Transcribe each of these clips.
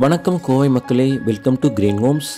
வணக்கம் கோவை மக்களே welcome to green Holmes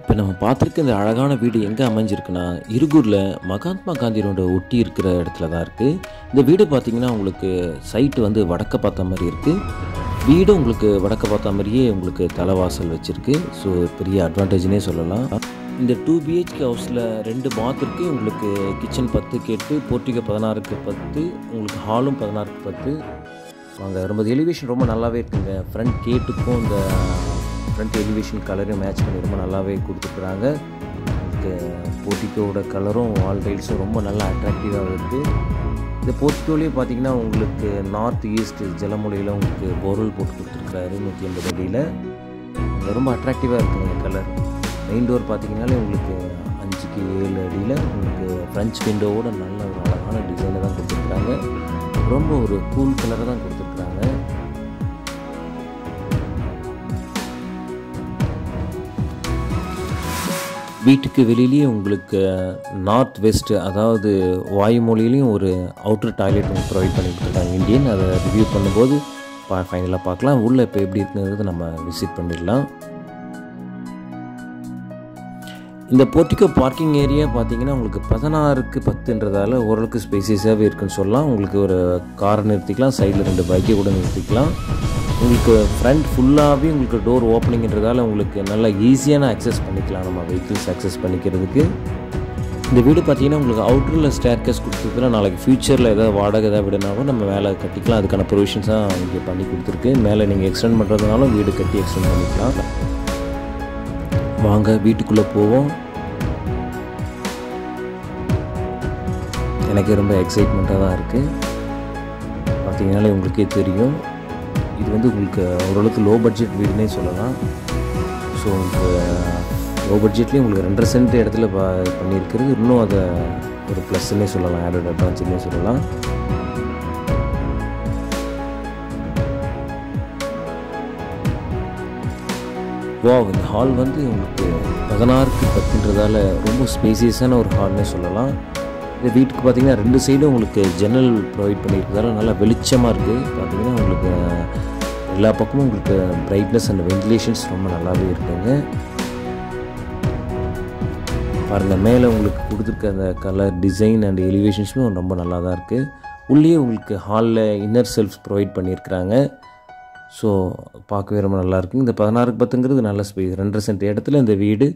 இப்போ நம்ம பார்த்துருக்க இந்த அழகான வீடு எங்கே அமைஞ்சிருக்குன்னா இருகூரில் மகாத்மா காந்தியோட ஒட்டி இருக்கிற இடத்துல தான் இருக்குது இந்த வீடு பார்த்தீங்கன்னா உங்களுக்கு சைட்டு வந்து வடக்க பார்த்த மாதிரி இருக்குது வீடும் உங்களுக்கு வடக்க பார்த்த மாதிரியே உங்களுக்கு தலைவாசல் வச்சுருக்கு. ஸோ பெரிய அட்வான்டேஜ்னே சொல்லலாம். இந்த டூ பிஹெச்கே ஹவுஸில் ரெண்டு பாத் இருக்குது உங்களுக்கு கிச்சன் பத்து கேட்டு போர்ட்டிகோ பதினாறுக்கு பத்து உங்களுக்கு ஹாலும் பதினாறுக்கு பத்து. வாங்க ரொம்ப எலிவேஷன் ரொம்ப நல்லாவே இருக்குங்க. ஃப்ரண்ட் கேட்டுக்கும் இந்த ஃப்ரண்ட் எலிவேஷன் கலரையும் மேட்ச் பண்ணி ரொம்ப நல்லாவே கொடுத்துருக்குறாங்க. உங்களுக்கு போர்ட்டிக்கோட கலரும் வால் டைல்ஸும் ரொம்ப நல்லா அட்ராக்டிவாக இருக்குது இந்த போர்ட்டிக்கோலேயே பார்த்தீங்கன்னா உங்களுக்கு நார்த் ஈஸ்ட் ஜலமொழியில் உங்களுக்கு போர்வெல் போட்டு கொடுத்துருக்குறாரு நூற்றி ஐம்பது அடியில். ரொம்ப அட்ராக்டிவாக இருக்குங்க இந்த கலர் மெயின் டோர் பார்த்தீங்கன்னாலே உங்களுக்கு அஞ்சுக்கு ஏழு அடியில் உங்களுக்கு ஃப்ரெஞ்ச் விண்டோவோட நல்ல ஒரு அழகான டிசைனை தான் கொடுத்துருக்குறாங்க. ரொம்ப ஒரு கூல் கலரை தான் கொடுத்துருக்காங்க. வீட்டுக்கு வெளியிலேயே உங்களுக்கு uh, நார்த் வெஸ்ட்டு அதாவது வாயுமொழியிலையும் ஒரு அவுட்டர் டாய்லெட் வந்து ப்ரொவைட் பண்ணி கொடுத்துருக்காங்க. இந்தியன் அதை ரிவ்யூ பண்ணும்போது பா ஃபைனலாக பார்க்கலாம். உள்ளே இப்போ எப்படி இருக்குங்கிறது நம்ம விசிட் பண்ணிடலாம். இந்த போர்ட்டிக்கோ பார்க்கிங் ஏரியா பார்த்தீங்கன்னா உங்களுக்கு பதினாறுக்கு பத்துன்றதால ஓரளவுக்கு ஸ்பேசியஸாகவே இருக்குன்னு சொல்லலாம். உங்களுக்கு ஒரு காரை நிறுத்திக்கலாம் சைடில் ரெண்டு பைக்கை கூட நிறுத்திக்கலாம். உங்களுக்கு ஃப்ரண்ட் ஃபுல்லாகவே உங்களுக்கு டோர் ஓப்பனிங்கிறதால உங்களுக்கு நல்லா ஈஸியான அக்சஸ் பண்ணிக்கலாம். நம்ம வெஹிக்கிள்ஸ் அக்சஸ் பண்ணிக்கிறதுக்கு. இந்த வீடு பார்த்தீங்கன்னா உங்களுக்கு அவுட்டரில் ஸ்டேர்கேஸ் கொடுத்துருக்குற நாளைக்கு ஃப்யூச்சரில் ஏதாவது வாடகை ஏதாவது விடனாலும் நம்ம மேலே கட்டிக்கலாம். அதுக்கான ப்ரொவிஷன்ஸாக இங்கே பண்ணி கொடுத்துருக்கு. மேலே நீங்கள் எக்ஸ்டெண்ட் பண்ணுறதுனாலும் வீடு கட்டி எக்ஸ்டெண்ட் பண்ணிக்கலாம். வாங்க வீட்டுக்குள்ளே போவோம். எனக்கு ரொம்ப எக்ஸைட்மெண்ட்டாக தான் இருக்குது பார்த்தீங்கனாலே உங்களுக்கே தெரியும். இது வந்து உங்களுக்கு ஓரளவுக்கு லோ பட்ஜெட் வீடுனே சொல்லலாம். ஸோ உங்களுக்கு uh, லோ பட்ஜெட்லேயும் உங்களுக்கு ரெண்டரை சென்ட் இடத்துல ப பண்ணியிருக்கிறது. இன்னும் அதை ஒரு ப்ளஸ்ன்னே சொல்லலாம். ஆடட் அட்வான்ஸ்னே சொல்லலாம். வா இந்த ஹால் வந்து உங்களுக்கு பதினாறுக்கு பத்துன்றதால ரொம்ப ஸ்பேசியஸான ஒரு ஹால்னே சொல்லலாம். இந்த வீட்டுக்கு பார்த்தீங்கன்னா ரெண்டு சைடும் உங்களுக்கு ஜன்னல் ப்ரொவைட் பண்ணியிருக்கிறதால நல்லா வெளிச்சமாக இருக்குது பார்த்தீங்கன்னா உங்களுக்கு எல்லா பக்கமும் உங்களுக்கு பிரைட்னஸ் அண்ட் வென்டிலேஷன்ஸ் ரொம்ப நல்லாவே இருக்குங்க. பாருங்கள் மேலே உங்களுக்கு கொடுத்துருக்க அந்த கலர் டிசைன் அண்ட் எலிவேஷன்ஸும் ரொம்ப நல்லா தான் இருக்குது உள்ளே உங்களுக்கு ஹாலில் இன்னர் செல்ஃப்ஸ் ப்ரொவைட் பண்ணியிருக்கிறாங்க. ஸோ பார்க்கவே ரொம்ப நல்லாயிருக்கு இந்த பதினாறுக்கு பத்துங்கிறது நல்ல ஸ்பேஸ் ரெண்டரை சென்ட் இடத்துல இந்த வீடு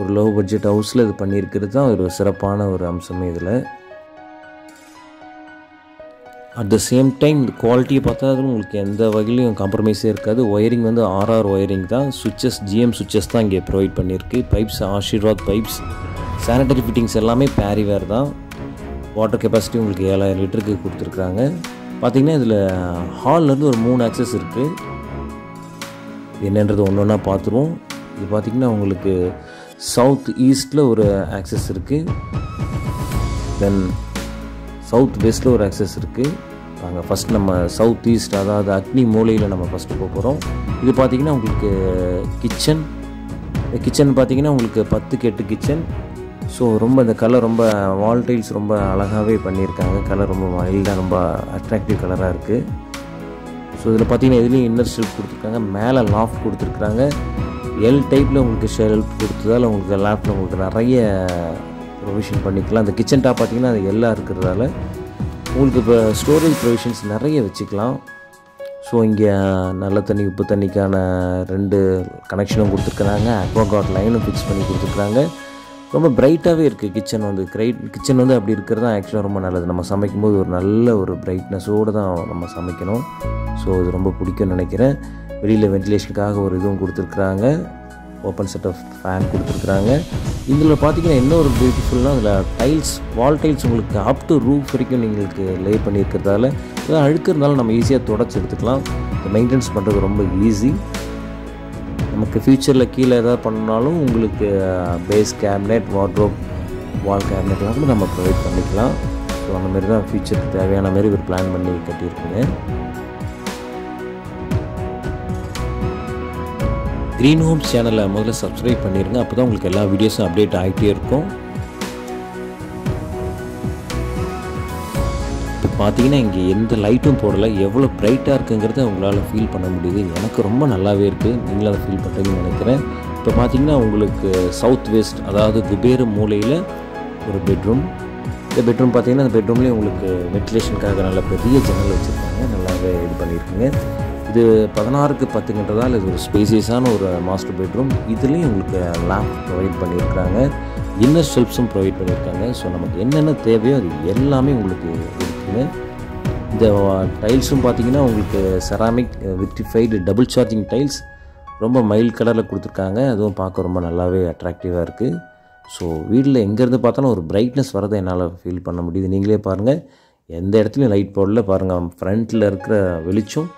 ஒரு லோ பட்ஜெட் ஹவுஸில் இது பண்ணியிருக்கிறது தான் ஒரு சிறப்பான ஒரு அம்சமே இதில். அட் த சேம் டைம் இந்த குவாலிட்டியை பார்த்தா அது உங்களுக்கு எந்த வகையிலையும் காம்ப்ரமைஸே இருக்காது. ஒயரிங் வந்து ஆர்ஆர் ஒயரிங் தான். சுவிச்சஸ் ஜிஎம் சுவிச்சஸ் தான் இங்கே ப்ரொவைட் பண்ணியிருக்கு. Pipes Ashirvad pipes sanitary fittings எல்லாமே பேரிவேர் தான். வாட்டர் கெப்பாசிட்டி உங்களுக்கு ஏழாயிரம் லிட்டருக்கு கொடுத்துருக்குறாங்க. பார்த்தீங்கன்னா இதில் ஹால்லேருந்து ஒரு மூணு ஆக்சஸ் இருக்குது என்னன்றது ஒன்று ஒன்றா பார்த்துருவோம். இது பார்த்திங்கன்னா உங்களுக்கு சவுத் ஈஸ்டில் ஒரு ஆக்சஸ் இருக்குது தென் சவுத் வெஸ்ட்டில் ஒரு ஆக்சஸ் இருக்குது நாங்கள் ஃபஸ்ட் நம்ம சவுத் ஈஸ்ட் அதாவது அக்னி மூலையில் நம்ம ஃபஸ்ட்டு போக போகிறோம் இது பார்த்திங்கன்னா உங்களுக்கு கிச்சன் கிச்சன் பார்த்திங்கன்னா உங்களுக்கு பத்துக்கு எட்டு கிச்சன் ஸோ ரொம்ப இந்த கலர் ரொம்ப வால் டைல்ஸ் ரொம்ப அழகாகவே பண்ணியிருக்காங்க. கலர் ரொம்ப மைல்டாக ரொம்ப அட்ராக்டிவ் கலராக இருக்குது ஸோ இதில் பார்த்தீங்கன்னா இதுலேயும் இன்னர் ஷெல்ஃப் கொடுத்துருக்காங்க. மேலே லாஃப்ட் கொடுத்துருக்குறாங்க. எல் டைப்பில் உங்களுக்கு ஷெல்ஃப் கொடுத்ததால் உங்களுக்கு லேப்பில் உங்களுக்கு நிறைய ப்ரொவிஷன் பண்ணிக்கலாம். அந்த கிச்சன் டாப் பார்த்தீங்கன்னா அது எல்லாம் இருக்கிறதால உங்களுக்கு இப்போ ஸ்டோரேஜ் ப்ரொவிஷன்ஸ் நிறைய வச்சுக்கலாம். ஸோ இங்கே நல்ல தண்ணி உப்பு தண்ணிக்கான ரெண்டு கனெக்ஷனும் கொடுத்துருக்குறாங்க. அக்வாகாட் லைனும் ஃபிக்ஸ் பண்ணி கொடுத்துருக்குறாங்க. ரொம்ப பிரைட்டாகவே இருக்குது கிச்சன் வந்து. கிரைட் கிச்சன் வந்து அப்படி இருக்கிறது தான் ஆக்சுவலாக ரொம்ப நல்லது. நம்ம சமைக்கும்போது ஒரு நல்ல ஒரு பிரைட்னஸோடு தான் நம்ம சமைக்கணும். ஸோ இது ரொம்ப பிடிக்கும்னு நினைக்கிறேன். வெளியில் வென்டிலேஷனுக்காக ஒரு இதுவும் கொடுத்துருக்குறாங்க. ஓப்பன் செட் ஆஃப் ஃபேன் கொடுத்துருக்குறாங்க. இதில் பார்த்தீங்கன்னா என்ன ஒரு பியூட்டிஃபுல்னால் அதில் டைல்ஸ் வால் டைல்ஸ் உங்களுக்கு அப் டு ரூஃப் வரைக்கும் நீங்களுக்கு லே பண்ணியிருக்கிறதால இதெல்லாம் அழுக்கு இருந்தாலும் நம்ம ஈஸியாக தொடச்சி எடுத்துக்கலாம். மெயின்டெனன்ஸ் பண்ணுறது ரொம்ப ஈஸி நமக்கு ஃப்யூச்சரில் கீழே எதாவது பண்ணாலும் உங்களுக்கு பேஸ் கேபினெட் வார்ட்ரோப் வால் கேபினெட்லாம் கூட நம்ம ப்ரொவைட் பண்ணிக்கலாம். ஸோ அந்த மாதிரி தான் ஃப்யூச்சருக்கு தேவையான மாதிரி ஒரு பிளான் பண்ணி கட்டியிருக்குங்க. க்ரீன் ஹோம்ஸ் சேனலை முதல்ல சப்ஸ்கிரைப் பண்ணிடுங்க அப்போ தான் உங்களுக்கு எல்லா வீடியோஸும் அப்டேட் ஆகிட்டே இருக்கும். இப்போ பார்த்தீங்கன்னா இங்கே எந்த லைட்டும் போடலை. எவ்வளோ பிரைட்டாக இருக்குங்கிறத உங்களால் ஃபீல் பண்ண முடியுது. எனக்கு ரொம்ப நல்லாவே இருக்குது நீங்களும் அதை ஃபீல் பண்ணுறீங்கன்னு நினைக்கிறேன். இப்போ பார்த்தீங்கன்னா உங்களுக்கு சவுத் வெஸ்ட் அதாவது குபேர மூலையில் ஒரு பெட்ரூம் இந்த பெட்ரூம் பார்த்தீங்கன்னா அந்த பெட்ரூம்லேயே உங்களுக்கு வென்டிலேஷனுக்காக நல்ல பெரிய ஜன்னல் வச்சுருக்காங்க. நல்லாவே இது பண்ணியிருக்குங்க இது பதினாறுக்கு பத்துங்கன்றதால் இது ஒரு ஸ்பேசியஸான ஒரு மாஸ்டர் பெட்ரூம். இதுலேயும் உங்களுக்கு லேம்ப் ப்ரொவைட் பண்ணியிருக்காங்க இன்னர் ஷெல்ஃப்ஸும் ப்ரொவைட் பண்ணியிருக்காங்க. ஸோ நமக்கு என்னென்ன தேவையோ அது எல்லாமே உங்களுக்கு இருக்குங்க. இந்த டைல்ஸும் பார்த்தீங்கன்னா உங்களுக்கு ceramic vitrified double charging tiles ரொம்ப மைல் கலரில் கொடுத்துருக்காங்க. அதுவும் பார்க்க ரொம்ப நல்லாவே அட்ராக்டிவாக இருக்குது ஸோ வீட்டில் எங்கேருந்து பார்த்தாலும் ஒரு பிரைட்னஸ் வரதை என்னால் ஃபீல் பண்ண முடியுது. நீங்களே பாருங்கள் எந்த இடத்துலையும் லைட் போடல. பாருங்கள் ஃப்ரண்ட்டில் இருக்கிற வெளிச்சம்.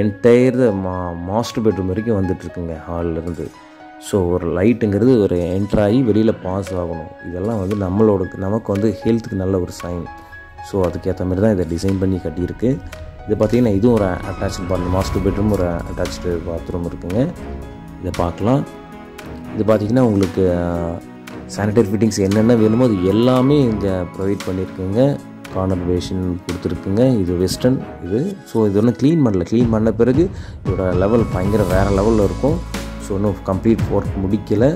என்டையர் மா மாஸ்டர் பெட்ரூம் வரைக்கும் வந்துட்டுருக்குங்க ஹாலிலேருந்து. ஸோ ஒரு லைட்டுங்கிறது ஒரு என்ட்ராகி வெளியில் பாஸ் ஆகணும். இதெல்லாம் வந்து நம்மளோட நமக்கு வந்து ஹெல்த்துக்கு நல்ல ஒரு சைன் ஸோ அதுக்கேற்ற மாதிரி தான் இதை டிசைன் பண்ணி கட்டியிருக்கு. இது பார்த்திங்கன்னா இதுவும் ஒரு அட்டாச்சு பாத்ரூம் மாஸ்டர் பெட்ரூம் ஒரு அட்டாச்சு பாத்ரூம் இருக்குங்க. இதை பார்க்கலாம். இது பார்த்திங்கன்னா உங்களுக்கு சானிடரி ஃபிட்டிங்ஸ் என்னென்ன வேணுமோ அது எல்லாமே இங்கே ப்ரொவைட் பண்ணியிருக்குங்க. கார்னர் பேஷன் கொடுத்துருக்குங்க. இது வெஸ்டர்ன் இது ஸோ இது ஒன்றும் க்ளீன் பண்ணல. க்ளீன் பண்ண பிறகு இதோட லெவல் பயங்கர வேறு லெவலில் இருக்கும். ஸோ இன்னும் கம்ப்ளீட் ஒர்க் முடிக்கலை.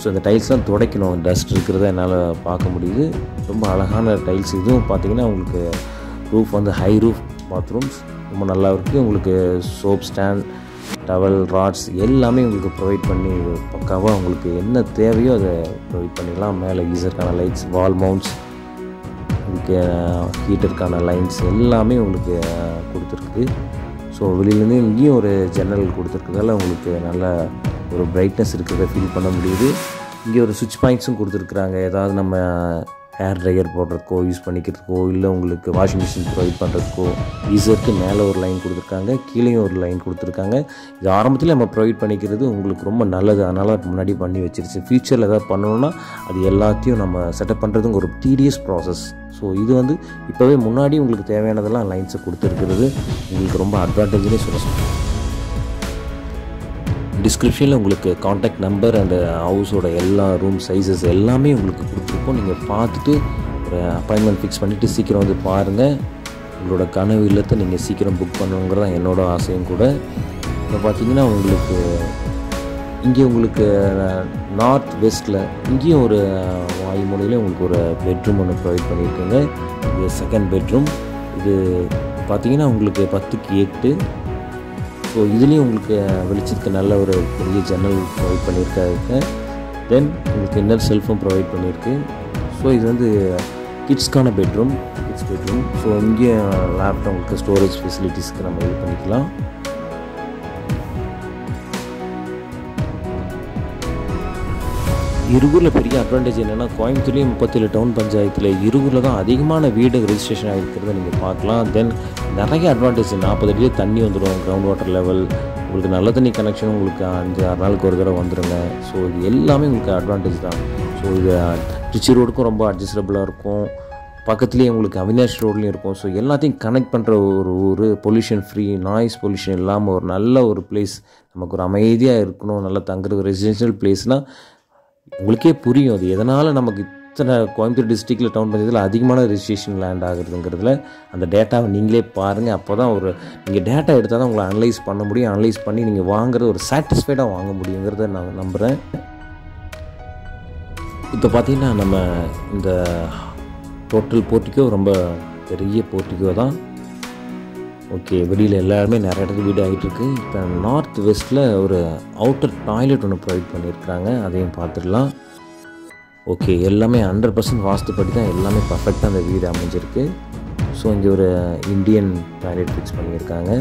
ஸோ இந்த டைல்ஸ்லாம் துடைக்கணும். டஸ்ட் இருக்கிறத என்னால் பார்க்க முடியுது. ரொம்ப அழகான டைல்ஸ் இதுவும் பார்த்தீங்கன்னா உங்களுக்கு ரூஃப் வந்து ஹை ரூஃப் பாத்ரூம்ஸ் ரொம்ப நல்லா இருக்குது உங்களுக்கு சோப் ஸ்டாண்ட் டவல் ராட்ஸ் எல்லாமே உங்களுக்கு ப்ரொவைட் பண்ணி பக்காவாக உங்களுக்கு என்ன தேவையோ அதை ப்ரொவைட் பண்ணிடலாம். மேலே ஈஸருக்கான லைட்ஸ் வால் மவுண்ட்ஸ் ஹீட்டருக்கான லைன்ஸ் எல்லாமே உங்களுக்கு கொடுத்துருக்கு ஸோ வெளியிலேருந்து இங்கேயும் ஒரு ஜன்னல் கொடுத்துருக்கதால உங்களுக்கு நல்ல ஒரு பிரைட்னஸ் இருக்கிறத ஃபீல் பண்ண முடியுது. இங்கே ஒரு சுவிட்ச் பாயிண்ட்ஸும் கொடுத்துருக்குறாங்க. ஏதாவது நம்ம ஹேர் ட்ரையர் போடுறதுக்கோ யூஸ் பண்ணிக்கிறதுக்கோ இல்லை உங்களுக்கு வாஷிங் மிஷின் ப்ரொவைட் பண்ணுறதுக்கோ ஈஸருக்கு மேலே ஒரு லைன் கொடுத்துருக்காங்க. கீழேயும் ஒரு லைன் கொடுத்துருக்காங்க. இது ஆரம்பத்தில் நம்ம ப்ரொவைட் பண்ணிக்கிறது உங்களுக்கு ரொம்ப நல்லது. அதனால் முன்னாடி பண்ணி வச்சிருச்சு. ஃப்யூச்சரில் ஏதாவது பண்ணணும்னா அது எல்லாத்தையும் நம்ம செட்டப் பண்ணுறதுங்க ஒரு டீடியஸ் ப்ராசஸ் ஸோ இது வந்து இப்போவே முன்னாடி உங்களுக்கு தேவையானதெல்லாம் லைன்ஸை கொடுத்துருக்கிறது. உங்களுக்கு ரொம்ப அட்வான்டேஜ்னே சொல்ல சொல்லுங்கள் டிஸ்கிரிப்ஷனில் உங்களுக்கு காண்டாக்ட் நம்பர் அண்ட் ஹவுஸோட எல்லா ரூம் சைஸஸ் எல்லாமே உங்களுக்கு கொடுத்துருக்கோம். நீங்கள் பார்த்துட்டு ஒரு அப்பாயின்மெண்ட் ஃபிக்ஸ் பண்ணிவிட்டு சீக்கிரம் வந்து பாருங்கள் உங்களோட கனவு இல்லத்தை நீங்கள் சீக்கிரம் புக் பண்ணுங்கிறது என்னோடய என்னோட ஆசையும் கூட. இப்போ பார்த்தீங்கன்னா உங்களுக்கு இங்கே உங்களுக்கு நார்த் வெஸ்ட்டில் இங்கேயும் ஒரு வாயு மூலையில் உங்களுக்கு ஒரு பெட்ரூம் ஒன்று ப்ரொவைட் பண்ணியிருக்கேங்க. இது செகண்ட் பெட்ரூம் இது பார்த்தீங்கன்னா உங்களுக்கு பத்துக்கு எட்டு. ஸோ இதுலேயும் உங்களுக்கு வெளிச்சத்துக்கு நல்ல ஒரு பெரிய ஜன்னல் ப்ரொவைட் பண்ணியிருக்காங்க. தென் உங்களுக்கு இன்னர் செல்ஃபும் ப்ரொவைட் பண்ணியிருக்கு. ஸோ இது வந்து கிட்ஸ்க்கான பெட்ரூம் கிட்ஸ் பெட்ரூம் ஸோ இங்கேயும் லேப்டாப் உங்களுக்கு ஸ்டோரேஜ் ஃபெசிலிட்டிஸ்க்கு நம்ம இது பண்ணிக்கலாம். இருகூரில் பெரிய அட்வான்டேஜ் என்னென்னா கோயம்புத்தூர்லேயும் முப்பத்தேழு டவுன் பஞ்சாயத்தில் இருகூரில் தான் அதிகமான வீடு ரெஜிஸ்ட்ரேஷன் ஆகிருக்கிறத நீங்கள் பார்க்கலாம். தென் நிறைய அட்வான்டேஜ் நாற்பது அடியே தண்ணி வந்துடும் கிரவுண்ட் வாட்டர் லெவல் உங்களுக்கு நல்ல தண்ணி கனெக்ஷன் உங்களுக்கு அஞ்சு ஆறு நாளுக்கு ஒரு தடவை வந்துடுங்க ஸோ இது எல்லாமே உங்களுக்கு அட்வான்டேஜ் தான். ஸோ இது திருச்சி ரோடுக்கும் ரொம்ப அட்ஜஸ்டபுளாக இருக்கும். பக்கத்துலேயே உங்களுக்கு அவினாஷ் ரோட்லேயும் இருக்கும். ஸோ எல்லாத்தையும் கனெக்ட் பண்ணுற ஒரு ஊர் பொல்யூஷன் ஃப்ரீ நாய்ஸ் பொல்யூஷன் இல்லாமல் ஒரு நல்ல ஒரு பிளேஸ் நமக்கு ஒரு அமைதியாக இருக்கணும் நல்லா தங்குறது ரெசிடென்ஷியல் பிளேஸ்னால் உங்களுக்கே புரியும் அது. எதனால் நமக்கு இத்தனை கோயம்புத்தூர் டிஸ்ட்ரிக்டில் டவுன் பஞ்சாயத்தில் அதிகமான ரிஜிஸ்ட்ரேஷன் லேண்ட் ஆகுறதுங்கிறதுல அந்த டேட்டாவை நீங்களே பாருங்கள் அப்போ தான் ஒரு நீங்கள் டேட்டா எடுத்தால் தான் உங்களை அனலைஸ் பண்ண முடியும். அனலைஸ் பண்ணி நீங்கள் வாங்குறது ஒரு சாட்டிஸ்ஃபைடாக வாங்க முடியுங்கிறத நான் நம்புகிறேன் இப்போ பார்த்தீங்கன்னா நம்ம இந்த டோட்டல் போர்ட்டிக்கோ ரொம்ப பெரிய போர்ட்டிக்கோ தான் ஓகே வெளியில் எல்லாருமே நிறைய இடத்துல வீடு ஆகிட்டுருக்கு இப்போ நார்த் வெஸ்ட்டில் ஒரு அவுட்டர் டாய்லெட் ஒன்று ப்ரொவைட் பண்ணியிருக்கிறாங்க. அதையும் பார்த்துடலாம். ஓகே எல்லாமே ஹண்ட்ரட் பர்சன்ட் வாஸ்துப்படி தான் எல்லாமே பர்ஃபெக்டாக அந்த வீடு அமைஞ்சிருக்கு. ஸோ இங்கே ஒரு இந்தியன் டாய்லெட் ஃபிக்ஸ் பண்ணியிருக்காங்க.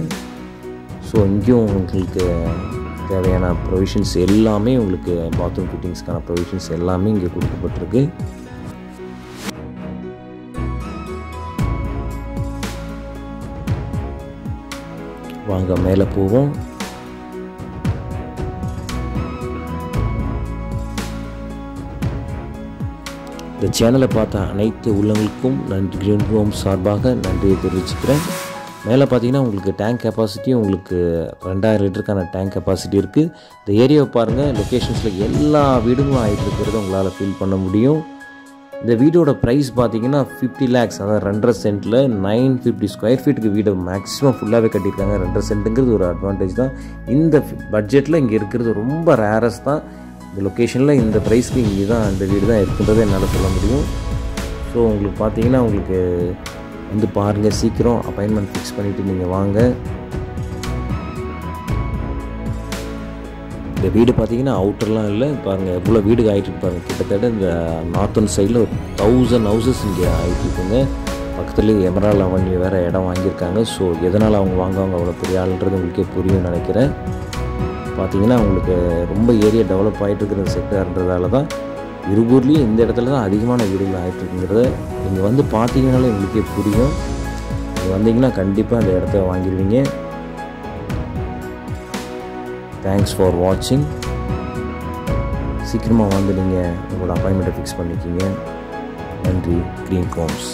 ஸோ இங்கேயும் உங்களுக்கு தேவையான ப்ரொவிஷன்ஸ் எல்லாமே உங்களுக்கு பாத்ரூம் ஃபிட்டிங்ஸ்க்கான ப்ரொவிஷன்ஸ் எல்லாமே இங்கே கொடுக்கப்பட்டிருக்கு. வாங்க மேலே போவோம். இந்த சேனலை பார்த்த அனைத்து உள்ளங்களுக்கும் நன்றி கிரீன் ஹோம் சார்பாக நன்றியை தெரிவிச்சுக்கிறேன். மேலே பார்த்தீங்கன்னா உங்களுக்கு டேங்க் கெப்பாசிட்டியும் உங்களுக்கு ரெண்டாயிரம் லிட்டருக்கான டேங்க் கெப்பாசிட்டி இருக்குது இந்த ஏரியாவை பாருங்கள் லொக்கேஷன்ஸில் எல்லா வீடுங்களும் ஆகிட்டு இருக்கிறத உங்களால் ஃபீல் பண்ண முடியும். இந்த வீடோட ப்ரைஸ் பார்த்தீங்கன்னா ஃபிஃப்டி லேக்ஸ் அதாவது ரெண்டரை சென்ட்டில் நைன் ஃபிஃப்டி ஸ்கொயர் ஃபீட்டுக்கு வீடு மேக்ஸிமம் ஃபுல்லாகவே கட்டியிருக்காங்க. ரெண்டரை சென்ட்டுங்கிறது ஒரு அட்வான்டேஜ் தான். இந்த பட்ஜெட்டில் இங்கே இருக்கிறது ரொம்ப ரேரஸ் தான். இந்த லொக்கேஷனில் இந்த ப்ரைஸ்க்கு இங்கே தான் இந்த வீடு தான் இருக்குன்றதை என்னால் சொல்ல முடியும். ஸோ உங்களுக்கு பார்த்தீங்கன்னா உங்களுக்கு வந்து பாருங்கள் சீக்கிரம் அப்பாயின்மெண்ட் ஃபிக்ஸ் பண்ணிவிட்டு நீங்கள் வாங்க. இந்த வீடு பார்த்தீங்கன்னா அவுட்டர்லாம் இல்லை. பாருங்கள் எவ்வளோ வீடு ஆகிட்டு பாருங்க. கிட்டத்தட்ட இந்த நார்த்தன் சைடில் ஒரு தௌசண்ட் ஹவுசஸ் இங்கே ஆகிட்டு இருக்குங்க. பக்கத்துலேயே எமரால் அவன்யூ வேறு இடம் வாங்கியிருக்காங்க. ஸோ எதனால் அவங்க வாங்குவாங்க அவ்வளோ பெரிய ஆளுன்றது உங்களுக்கே புரியும் நினைக்கிறேன். பார்த்தீங்கன்னா உங்களுக்கு ரொம்ப ஏரியா டெவலப் ஆகிட்டு இருக்கிற செக்டர்ன்றதால தான் இருபூர்லேயும் இந்த இடத்துல தான் அதிகமான வீடுகள் ஆகிட்டு இருக்குங்கிறத நீங்கள் வந்து பார்த்தீங்கனாலே உங்களுக்கே புரியும். நீங்கள் வந்தீங்கன்னா கண்டிப்பாக அந்த இடத்த வாங்கிடுவீங்க தேங்க்ஸ் ஃபார் வாட்சிங் சீக்கிரமாக வந்து நீங்கள் உங்களோட அப்பாயின்மெண்ட்டை ஃபிக்ஸ் பண்ணிக்கிங்க. நன்றி. Green Gomez